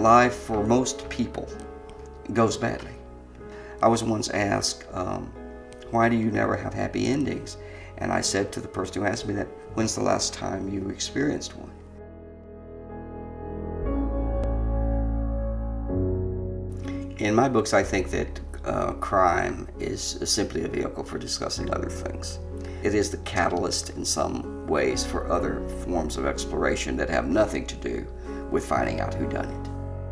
life for most people goes badly. I was once asked, um, why do you never have happy endings? And I said to the person who asked me that, when's the last time you experienced one? In my books, I think that uh, crime is simply a vehicle for discussing other things. It is the catalyst in some ways for other forms of exploration that have nothing to do with finding out who done it.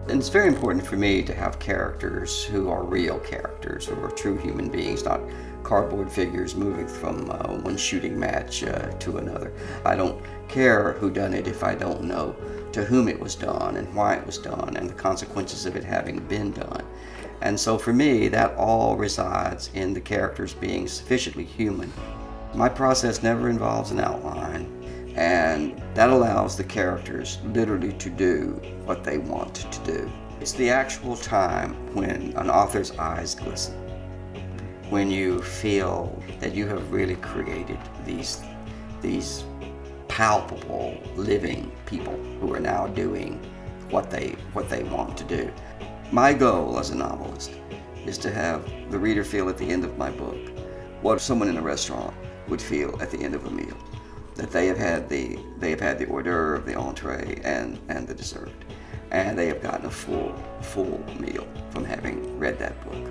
And it's very important for me to have characters who are real characters, who are true human beings, not cardboard figures moving from uh, one shooting match uh, to another. I don't care who done it if I don't know to whom it was done and why it was done and the consequences of it having been done. And so for me, that all resides in the characters being sufficiently human. My process never involves an outline, that allows the characters literally to do what they want to do. It's the actual time when an author's eyes glisten, when you feel that you have really created these, these palpable, living people who are now doing what they, what they want to do. My goal as a novelist is to have the reader feel at the end of my book what someone in a restaurant would feel at the end of a meal that they have had the they have had the hors d'oeuvre, the entree, and and the dessert, and they have gotten a full full meal from having read that book.